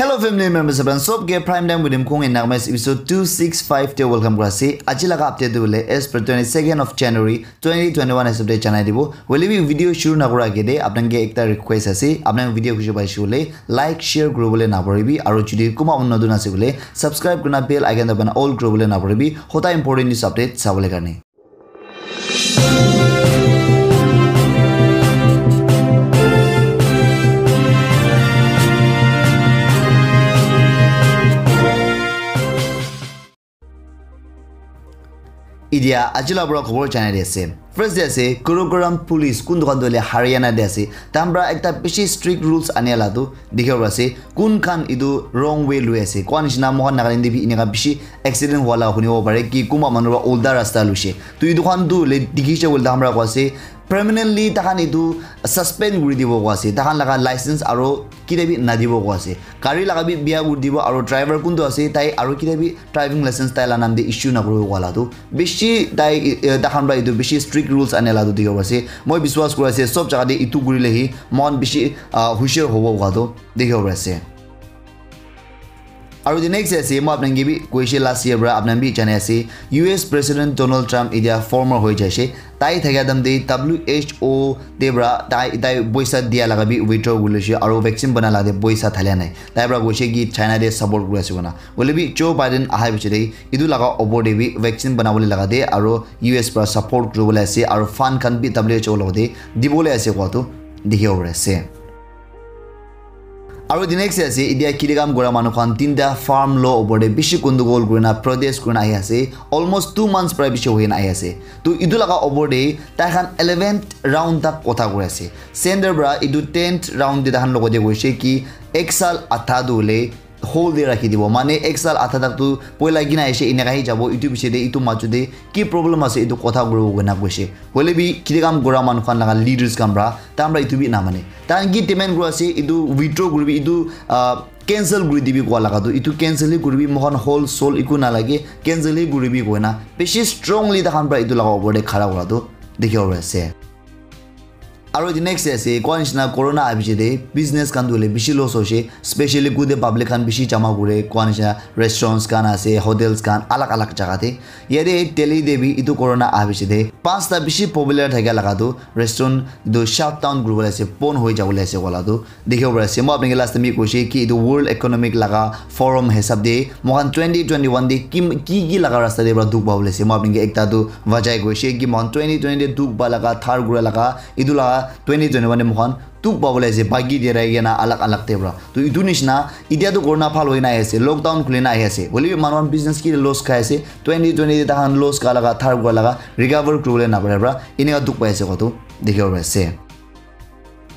Hello family members of Soap Gear Prime Time with him Kung in Nagmas episode 265 to welcome Grasi. Ajila ka update dule as per 22nd of January 2021 as update channel dibo. Wele bi video shuru na kura gede apnang ge ekta request ase apnang video kujo bai shule like share grow bole na poribi aro judi kuma onno duna se bole subscribe kuna bell icon dabana all grow bole na poribi hota important news update ইডিয়া আজিলা পৰা খবৰ জানাই দি আছে। First day আছে কুৰুগ্ৰাম police কোন দোকান দলে হাৰিয়ানা দে আছে। তাৰ পৰা এটা বেছি ষ্ট্ৰিক্ট ৰুলছ আনি দেখিব আছে কোনখন এইটো ৰং ৱে লৈ আছে? কোৱা নিচিনা মহান নাগালেণ্ড দেৱী এনেকুৱা বেছি এক্সিডেণ্ট হোৱা শুনিব পাৰে কি কোনোবা মানুহৰ ওল্টা ৰাস্তা লৈছে। তো এই দোকানটো দেখিছে বুলি তাৰ পৰা কোৱা আছে পাৰ্মানেণ্টলি তাহান এইটো ছাছপেণ্ড কৰি দিব কোৱা আছে তাহান লগা লাইচেঞ্চ আৰু কিতাবি নাদিব কোৱা আছে গাড়ী লগাবি বিয়া কৰি দিব আৰু ড্ৰাইভাৰ কোনটো আছে তাই আৰু কিতাবি ড্ৰাইভিং লাইচেঞ্চ তাই নাম দি ইছ্যু নকৰিব কোৱালাটো বেছি তাই তাহান পৰা এইটো বেছি ষ্ট্ৰিক্ট ৰুলছ আনি লাটো দিব আছে মই বিশ্বাস কৰি আছে চব জেগাতে ইটো কৰিলেহি মন বেছি হুচিয়াৰ হ'ব কোৱাটো দেখিব পাৰিছে আৰু দি নেক্সট আছে মই আপোনাক বি কৈছে লাষ্ট ইয়েৰ পৰা আপোনাক জানে আছে U S president Donald Trump এতিয়া ফৰ্মাৰ হৈ যাইছে তাই থাকে একদম দে ডাব্লিউ এইচ অ' দেৰ পৰা তাই তাই পইচা দিয়া লগা বি উইথড্ৰ কৰি লৈছে আৰু ভেকচিন বনাই লাগে পইচা থালে নাই তাইৰ পৰা কৈছে কি চাইনা দে ছাপৰ্ট কৰি আছে বনা বোলে বি জ' বাইডেন অহাৰ পিছতে এইটো লগা অবৰ দে বি ভেকচিন বনাবলৈ লগা দে আৰু ইউ এছ পৰা ছাপৰ্ট কৰিবলৈ আছে আৰু ফাণ্ড খান বি ডাব্লিউ এইচ অ' লগতে দিবলৈ আছে কোৱাটো দেখিব পৰা আছে আৰু দি নেক্সট আছে এতিয়া কিৰি কাম কৰা মানুহখন তিনিটা ফাৰ্ম ল' ওপৰতে বেছি গণ্ডগোল কৰি না প্ৰদেশ কৰি আহি আছে অলমষ্ট টু মান্থছ পৰা বেছি হৈ আহি আছে। তো ইটো লগা ওপৰতে তাইখন ইলেভেন্থ ৰাউণ্ড তাক কথা কৈ আছে। চেণ্টাৰ পৰা এইটো টেন্থ ৰাউণ্ড দি তাহান লগতে কৈছে কি এক চাল আঠা দৌলে হোল দি ৰাখি দিব মানে এক চাল আঠা তাকটো পইলা কিনা আহিছে এনেকৈ আহি যাব ইটো পিছতে ইটো মাজতে কি প্ৰব্লেম আছে এইটো কথা কৰিব গনা কৈছে হ'লে বি কিৰি কাম কৰা মানুহখন লগা লিডাৰ্ছ কাম তাৰ পৰা ইটো বি নামানে তাৰ কি পে'মেণ্ট কৰা আছে এইটো উইথড্ৰ কৰিবি এইটো কেঞ্চেল কৰি দিবি কোৱা লগাটো এইটো কেঞ্চেলেই কৰিবি মোখন হ'ল চল একো নালাগে কেঞ্চেলেই কৰিবি কয় না বেছি ষ্ট্ৰংলি তাহান পৰা এইটো লগাব পাৰে খাৰা কৰাটো দেখিব আছে আৰু এতিয়া নেক্সট আছে কোৱা নিচিনা কৰোণা আহিছে বিজনেছ খান ধৰিলে বেছি লছ হৈছে স্পেচিয়েলি গোটেই পাব্লিক খান বেছি জমা কৰে কোৱা নিচিনা ৰেষ্টুৰেণ্টছ খান আছে হোটেলছ খান আলাগ আলাগ জেগাতে ইয়াতে টেলি দেৱী এইটো কৰোণা আহিছে দে পাঁচটা বেছি পপুলাৰ থাকে লগাটো ৰেষ্টুৰেণ্ট এইটো শ্বাট ডাউন কৰিবলৈ আছে পন হৈ যাবলৈ আছে কলাটো দেখিব পৰা আছে মই আপোনালোকে লাষ্ট আমি কৈছে কি এইটো ৱৰ্ল্ড ইকনমিক লগা ফৰম হিচাপ দিয়ে মহান টুৱেণ্টি টুৱেণ্টি ওৱান দিয়ে কি কি কি লগা ৰাস্তা দিয়ে পৰা দুখ পাবলৈ আছে মই আপোনালোকে একটাটো বজাই গৈছে কি মহান টুৱেণ্টি টুৱেণ্টি দুখ বা লগা থাৰ ঘূৰা লগা এইটো লগা টুৱেণ্টি টুৱেণ্টি ওৱানে মোখন তোক পাবলৈ আছে বাকী দিয়ে ৰাইগে না আলাগ আলাগ টাইপ পৰা তো ইটো নিচিনা এতিয়াতো কৰোণা ভাল হৈ নাই আছে লকডাউন খুলি নাই আছে বুলি মানুহৰ বিজনেছ কি লছ খাই আছে টুৱেণ্টি টুৱেণ্টি তাহান লছ খা লগা থাৰ গোৱা লগা ৰিকাভাৰ কৰিবলৈ নাপাৰে পৰা এনেকুৱা দুখ পাই আছে কতো দেখিব পাইছে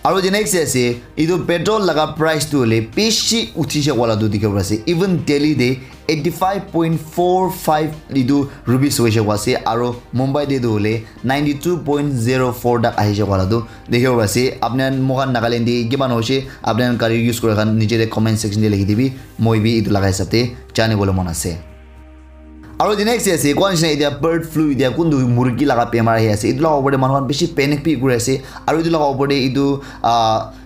আৰু যে নেক্সট আছে এইটো পেট্ৰল লগা প্ৰাইচটো হ'লে বেছি উঠিছে কলাটো দেখিব পাইছে even দেল্লীতে eighty five point four five এইটো ৰুপিজ হৈছে আছে আৰু মুম্বাইতেতো হ'লে ninety two point zero' four তাক আহিছে কলাটো দেখিব পাইছে আপোনাৰ মোখান নাগালেণ্ডে কিমান হৈছে আপোনাৰ গাড়ী ইউজ কৰা কাৰণে নিজে কমেণ্ট ছেকশ্যন লিখি দিবি মই বি এইটো লগা হিচাপে জানিবলৈ মন আছে আৰু দি নেক্সট আছে কোৱা নিচিনা এতিয়া বাৰ্ড ফ্লু এতিয়া কোনটো মুৰ্গী লগা বেমাৰ আহি আছে এইটো লগা ওপৰতে মানুহৰ বেছি পেনিক পি কৰি আছে আৰু এইটো লগা ওপৰতে এইটো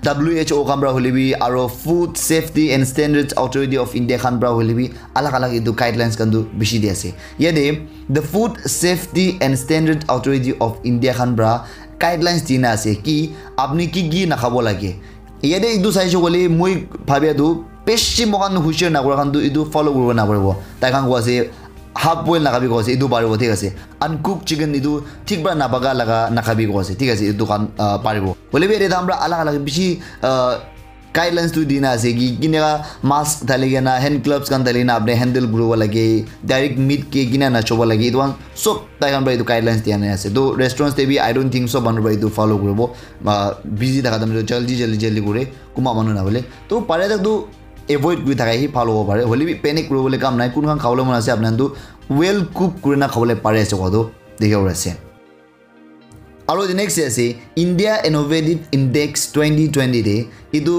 ডাব্লিউ এইচ অ' খান পৰা হ'লিবি আৰু food safety and standards authority of India খান পৰা হ'লিবি আলাগ আলাগ এইটো গাইডলাইনছ খানটো বেছি দি আছে ইয়াতে the food safety and standard authority of India খান পৰা গাইডলাইনছ দি আছে কি আপুনি কি কি নাখাব লাগে ইয়াতে এইটো চাইছোঁ ক'লে মই ভাবিয়াটো বেছি মকান হুচিয়াৰ নকৰা এইটো ফ'ল' কৰিব নাপাৰিব তাই খান কোৱা আছে হাফ বইল নাখাবি কৈছে এইটো পাৰিব ঠিক আছে আনকুক চিকেন এইটো ঠিক পৰা নাপাগা লগা নাখাবি কৈছে ঠিক আছে এইটো কাম পাৰিব বোলে এতিয়া আমৰা আলাগ আলাগ বেছি গাইডলাইন্সটো দি না আছে কি কেনেকুৱা মাস্ক ঢালি কিনা হেণ্ড গ্লাভছ কান ঢালি কিনা আপুনি হেণ্ডেল ঘূৰিব লাগে ডাইৰেক্ট মিট কে কিনা নাচাব লাগে এইটো চব তাই কাৰণ এইটো গাইডলাইন্স দিয়া নাই আছে তো ৰেষ্টুৰেণ্টছ দেবি আই ডোণ্ট থিংক চব মানুহৰ এইটো ফ'ল' কৰিব বা বিজি থকা তাৰমানে জল্দি জল্দি জল্দি কৰে কোনোবা মানুহ নাপালে তো পাৰে তাকতো এভইড কৰি থাকে সি ভাল হ'ব পাৰে হ'লে পেনিক কৰিবলৈ কাম নাই কোনখন খাবলৈ মন আছে আপোনাৰতো ৱেল কুক কৰি খাবলৈ পাৰে আছে দেখিব আছে আৰু নেক্সট আছে ইণ্ডিয়া ইন'ভেটিভ ইণ্ডেক্স টুৱেণ্টি টুৱেণ্টিতে এইটো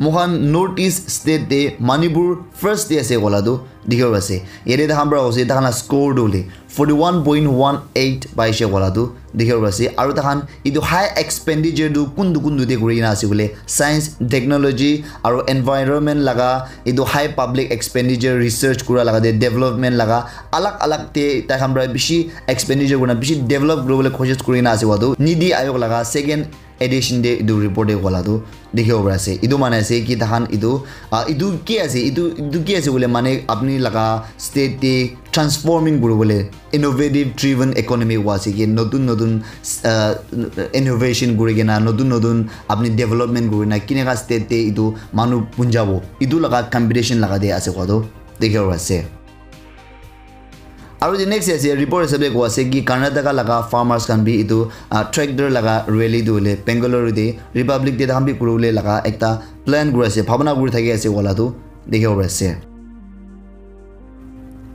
Mohan north east state day Manipur first day আছে ক'লাটো দেখিব পাইছে ইয়াতে দেখাম পৰা হৈছে তাহান স্ক'ৰটো বুলি forty one point one eight পাইছে ক'লাটো দেখিব পাইছে আৰু তাহান এইটো হাই এক্সপেণ্ডিচাৰটো কোনটো কোনটোতে কৰি কিনে আছে বোলে ছায়েন্স টেকন'লজি আৰু এনভাইৰমেণ্ট লগা এইটো হাই পাব্লিক এক্সপেণ্ডিচাৰ ৰিচাৰ্চ কৰা লগা ডেভেলপমেণ্ট লগা আলাগ আলাগতে তাহান পৰা বেছি এক্সপেণ্ডিচাৰ কৰা বেছি ডেভেলপ কৰিবলৈ খোজেছ কৰি কিনে আছে হোৱাটো নিদি আয়োগ লগা এডিশ্যন ডে এইটো ৰিপৰ্টে ক'লাটো দেখিব পৰা আছে এইটো মানে আছে কি তাহান এইটো এইটো কি আছে এইটো এইটো কি আছে বোলে মানে আপুনি লগা ষ্টেটে ট্ৰান্সফৰ্মিং কৰিবলৈ ইন'ভেটিভ ড্ৰিভন ইকনমি হোৱা আছে কি নতুন নতুন ইন'ভেশ্যন কৰি কিনে নতুন নতুন আপুনি ডেভেলপমেণ্ট কৰি না কেনেকুৱা ষ্টেটে এইটো মানুহ পুঞ্জাব এইটো লগা কম্পিটিশ্যন লগা দিয়া আছে কোৱাটো দেখিব পৰা আছে আৰু যে নেক্সট আছে ৰিপৰ্ট হিচাপে কোৱা আছে কি কৰ্ণাটকা লগা ফাৰ্মাৰ্ছ খান বি এইটো ট্ৰেক্টৰ লগা ৰেলীটো হ'লে বেংগালুৰুতে ৰিপাব্লিক ডে তাহান বি লগা এটা প্লেন কৰি আছে ভাৱনা কৰি থাকি আছে ক'লাটো দেখিব পাৰিছে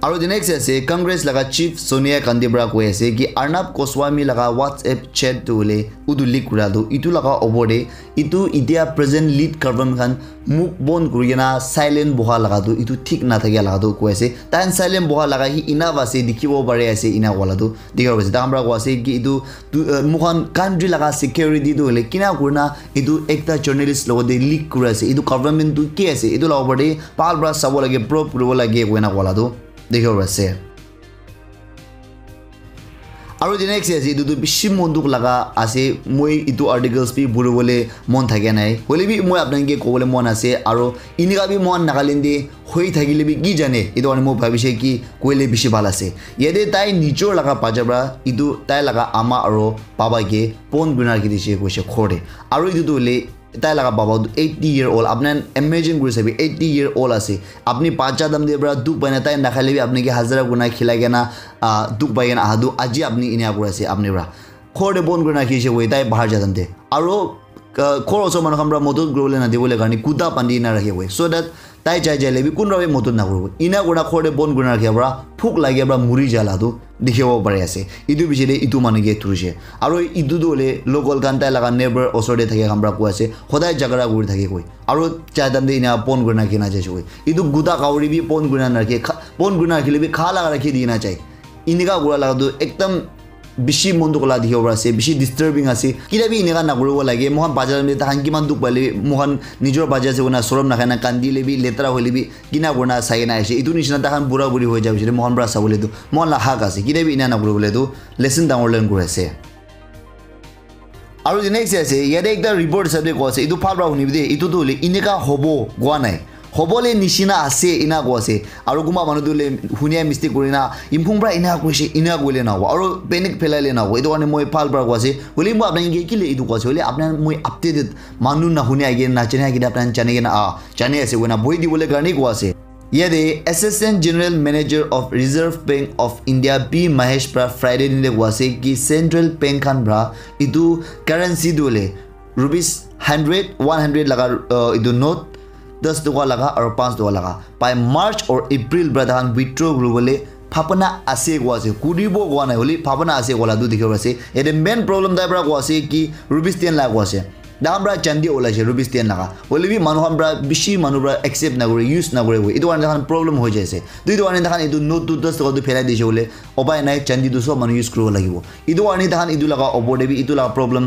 আৰু দি নেক্সট আছে কংগ্ৰেছ লগা চিফ সোনিয়া গান্ধীৰ পৰা কৈ আছে কি অৰ্ণৱ গোস্বামী লগা হোৱাটছএপ চেটটো হ'লে উদু লিক কৰাটো ইটো লগা অৱৰে ইটো এতিয়া প্ৰেজেণ্ট লিড গভৰ্ণমেণ্ট খান মুখ বন্ধ কৰি কিনে চাইলেণ্ট বহা লগাটো ইটো ঠিক নাথাকে লগাটো কৈ আছে তাই চাইলেণ্ট বহা লগা সি ইনাফ আছে দেখিব পাৰে আছে ইনা ক'লাটো দেখিব পাৰিছে তাৰ পৰা কৈ আছে কি এইটো মোখন কাণ্ট্ৰি লগা ছিকিউৰিটিটো হ'লে কিনা কৰি না এইটো একটা জাৰ্নেলিষ্ট লগতে লিক কৰি আছে এইটো গভৰ্ণমেণ্টটো কি আছে এইটো ল'ব পাৰে ভাল পৰা চাব লাগে প্ৰভ কৰিব লাগে কৈ না ক'লাটো পাইছে আৰু যে নেক্সট আছে এইটোতো বেছি মনটোক লগা আছে মই এইটো আৰ্টিকলছ বি পঢ়িবলৈ মন থাকে নাই। হ'লে বি মই আপোনালোকে ক'বলৈ মন আছে আৰু এনেকুৱা বি মন নাগালেণ্ডে হৈ থাকিলে বি কি জানে? এইটো কাৰণে মই ভাবিছে কি কৰিলে বেছি ভাল আছে। ইয়াতে তাই নিজৰ লগা পাজাৰ পৰা এইটো তাই লগা আমা আৰু পাবাকে পন গুণাৰ কি দিছে কৈছে খৰে আৰু এইটোতো হ'লে তাই লগা বাবা এইটি ইয়াৰ অল্ড আপোনাৰ ইমেজিন কৰি চাবি এইটি ইয়াৰ অল্ড আছে। আপুনি পাঁচটা দাম দিয়ে পৰা দুখ পাই না তাই নাখালে আপোনালোকে হাজিৰা গুণাই খিলাই কেনা দুখ পাই কেনা আহাদু আজি আপুনি এনে কৰি আছে আপুনি পৰা। খৰতে বন্ধ কৰি ৰাখিছে কৈ তাই বাহাৰ যাতে আৰু খৰ ওচৰ মানুহখন পৰা মদত কৰিবলৈ নাদিবলৈ কাৰণে কুটা পান্দি নাৰাখে কৈ চ' ডেট তাই যাই যাই লেবি কোনোবাবে মদত নকৰিব ইনা কৰা খৰতে বন্ধ কৰি ৰাখিব পৰা ফুক লাগে পৰা মৰি জ্বালাটো দেখিব পাৰে আছে। ইটো বিচাৰি ইটো মানুহকে ধৰিছে। আৰু ইটোতো হ'লে লোকেল গান তাই লগা নেবাৰ ওচৰতে থাকে কামৰা কৈ আছে সদায় জাগৰা কৰি থাকে কৈ আৰু চাই দামে ইনা পন কৰি নাখি নাযাইছে কৈ ইটো গোটা কাউৰী বি পন কৰি নাৰাখে পন কৰি নাৰাখিলে বি খা লগা ৰাখি দি নাযায় এনেকুৱা কৰা লগাটো একদম বেছি মনটো কলা দেখিব পৰা আছে বেছি ডিষ্টাৰ্বিং আছে। কিতাবি এনেকুৱা নকৰিব লাগে মোহন বাজাৰ তাহান কিমান দুখ পালে মোহন নিজৰ বাজাৰ আছে না চৰম নাখায় না কান্দিলে বি লেতেৰা হ'লে বি কিনা কৰা চাই কিনে আহিছে। এইটো নিচিনা তাহান বুঢ়া বুঢ়ী হৈ যাব বিচাৰে মোহন পৰা চাবলৈতো। মোহন লাহাক আছে কিতাবি ইনা নকৰিবলৈতো লেচন ডাঙৰ লেন কৰি আছে। আৰু নেক্সট আছে ইয়াতে একটা ৰিপৰ্ট হিচাপে কৈ আছে এইটো ফাল পৰা শুনিবি দেই এইটোতো হ'লে এনেকুৱা হ'ব কোৱা নাই। হ'বলৈ নিচিনা আছে ইনা কৈ আছে। আৰু কোনোবা মানুহটোলে শুনিয়াই মিষ্টেক কৰি না ইমফুং পৰা ইনা কৈছে ইনা কৰিলে নহ'ব আৰু পেনিক পেলাইলে নহ'ব এইটো কাৰণে মই ভাল পৰা কৈ আছে হ'লে মই আপোনালোকে কেলে এইটো কৈছে হ'লে আপোনাৰ মই আপডেটেড মানুহ নাশুনি আহি নাজানে আহি আপোনাৰ জানে কিনে আ জানি আছে কৈ না বহি দিবলৈ কাৰণেই কোৱা আছে ইয়াতে assistant general manager of reserve bank of India B Mahesh পৰা ফ্ৰাইডে দিনে কোৱা আছে কি চেণ্ট্ৰেল বেংক খান পৰা এইটো কাৰেঞ্চিটো হ'লে ৰুপিজ হাণ্ড্ৰেড ওৱান হাণ্ড্ৰেড লগা এইটো নোট দহ টকা লগা আৰু পাঁচ টকা লগা। প্ৰায় মাৰ্চ আৰু এপ্ৰিল পৰা তাহান উইথড্ৰ কৰিবলৈ ভাৱনা আছে কোৱা আছে কৰিব কোৱা নাই হ'লে ভাৱনা আছে ক'লাটো দেখিব আছে ইয়াতে মেইন প্ৰব্লেম তাৰ পৰা কোৱা আছে কি ৰুপিজ টেন লাখ কোৱা আছে। দাম পৰা চান্দি ওলাইছে ৰুপিজ টেন লাখা হ'লে বি মানুহৰ পৰা বেছি মানুহ পৰা একচেপ্ট নকৰে ইউজ নকৰে এইটো কাৰণে তাহান প্ৰব্লেম হৈ যাইছে। এইটো কাৰণে তাহান এইটো নোটটো দহ টকাটো ফেৰাই দিছে বোলে। উপায় নাই চান্দিটো চব মানুহ ইউজ কৰিব লাগিব। এইটো কাৰণে তাহান এইটো লগা অপদেৱী এইটো লগা প্ৰব্লেম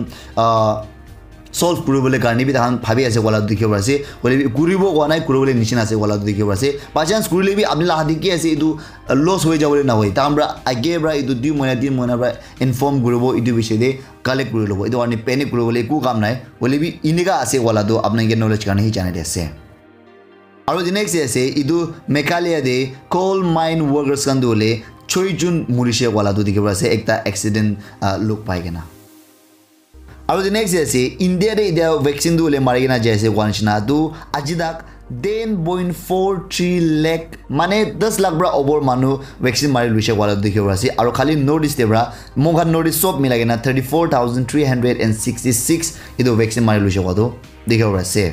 সল্ভ কৰিবলৈ কাৰণে বি তাহান ভাবি আছে কলাটো দেখিব আছে হ'লে ঘূৰিব কোৱা নাই ঘূৰিবলৈ নিচিনা আছে কলাটো দেখিব আছে বাই চান্স ঘূৰিলে বি আপুনি লাহাতি কি আছে এইটো লছ হৈ যাবলৈ নহয় তাৰ পৰা আগে পৰা এইটো দুই মহিনা তিনি মহিনাৰ পৰা ইনফৰ্ম কৰিব এইটো বিচাৰি কালেক্ট কৰি ল'ব এইটো কাৰণে পেনিক কৰিবলৈ একো কাম নাই হ'লে বি এনেকুৱা আছে কলাটো আপোনালোকে নলেজ কাৰণে সি জানি আছে আৰু যি নেক্সট আছে এইটো Meghalaya the coal mine workers কাৰণটো হ'লে ছয়জন মৰিছে কলাটো দেখিব আছে একটা এক্সিডেণ্ট লোক পাই কিনা আৰু যে নেক্সট আছে ইণ্ডিয়াতে এতিয়া ভেকচিনটো হ'লে মাৰি কিনে যাই আছে কোৱা নিচিনা তো আজি তাক টেন পইণ্ট ফ'ৰ থ্ৰী লেখ মানে দহ লাখ পৰা অবৰ মানুহ ভেকচিন মাৰি লৈছে কোৱাটো দেখিব আছে আৰু খালি নৰ্থ ইষ্টৰ পৰা মোক নৰ্থ ইষ্ট চব মিলাই কিনে thirty four thousand three hundred and sixty six এইটো ভেকচিন মাৰি লৈছে কোৱাটো দেখিব আছে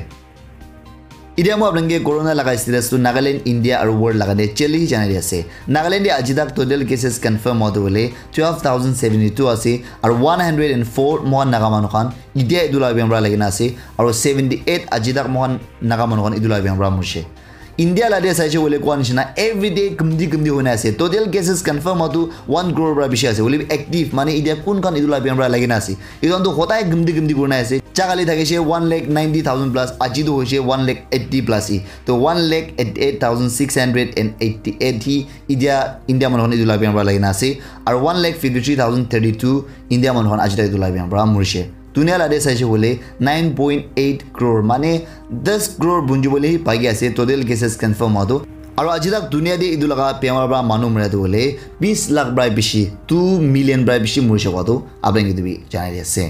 এতিয়া মই আপোনালোকে কৰোণা লগা ষ্টেটাছটো নাগালেণ্ড ইণ্ডিয়া আৰু ৱৰ্ল্ড লগাতে চেলি জানাই দি আছে নাগালেণ্ডে আজি তাক টোটেল কেচেছ কনফাৰ্ম হোৱাটো বোলে টুৱেল্ভ থাউজেণ্ড ছেভেণ্টি টু আছে আৰু ওৱান হাণ্ড্ৰেড এণ্ড ফ'ৰ মহান নাগা মানুহখন এতিয়া ঈদুল আবিয়াৰ পৰা লাগি আছে আৰু ছেভেণ্টি এইট আজি তাক মহান নাগা মানুহখন আবিয়াৰ পৰা মৰিছে ইণ্ডিয়া লাডে চাইছে বোলে কোৱা নিচিনা এভৰি ডে কমদি হৈ আছে টোটেল কেচেছ কনফাৰ্ম হোৱাটো ওৱান ক্ৰ'ৰৰ পৰা বেছি আছে বোলে এক্টিভ মানে এতিয়া কোনখন ঈদুল আবিয়াৰ পৰা লাগি আছে এইখনটো সদায় গমদি গমদি কৰি আছে চাকালি থাকিছে one lakh ninety thousand plus আজিতো হৈছে one lakh eighty plus to one lakh eighty eight thousand six hundred and eighty eight সি এতিয়া ইণ্ডিয়া মানুহখন ঈদুল আবিয়াৰ পৰা লাগি আছে আৰু one lakh fifty three thousand thirty two India মানুহখন আজি তাক ঈদুল আবিয়াৰ পৰা দুনিয়া লাডে চাইছে বোলে নাইন পইণ্ট এইট ক্ৰ'ৰ মানে দহ ক্ৰ'ৰ বুঞ্জিবলৈ পাই আছে টোটেল কেচেছ কনফাৰ্ম হোৱাটো আৰু আজি তাক দুনিয়া দি ঈদুল লগা বেমাৰৰ পৰা মানুহ মৰাটো বোলে বিছ লাখ প্ৰায় বেছি টু মিলিয়ন প্ৰায় বেছি মৰিছে হোৱাটো আপোনালোকে তুমি জনাই দি আছে